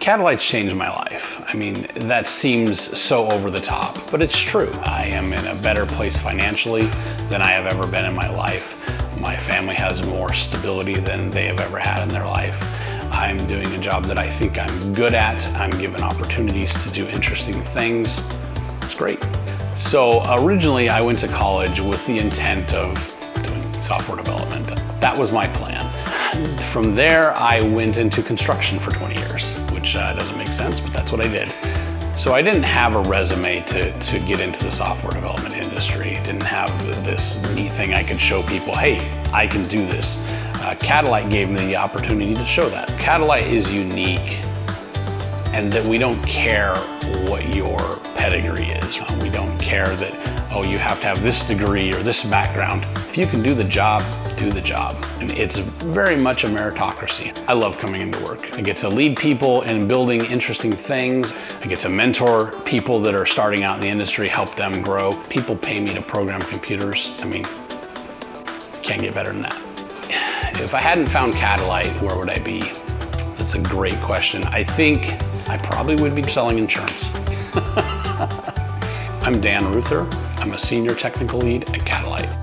Catalyte's changed my life. I mean, that seems so over the top, but it's true. I am in a better place financially than I have ever been in my life. My family has more stability than they have ever had in their life. I'm doing a job that I think I'm good at. I'm given opportunities to do interesting things. It's great. So originally I went to college with the intent of doing software development. That was my plan. From there, I went into construction for 20 years, which uh, doesn't make sense, but that's what I did. So I didn't have a resume to, to get into the software development industry. Didn't have this neat thing I could show people, hey, I can do this. Uh, Catalyte gave me the opportunity to show that. Catalyte is unique and that we don't care what your pedigree is. We don't care that, oh, you have to have this degree or this background. If you can do the job, do the job. And it's very much a meritocracy. I love coming into work. I get to lead people in building interesting things. I get to mentor people that are starting out in the industry, help them grow. People pay me to program computers. I mean, can't get better than that. If I hadn't found Catalyte, where would I be? That's a great question. I think I probably would be selling insurance. I'm Dan Reuther. I'm a senior technical lead at Catalyte.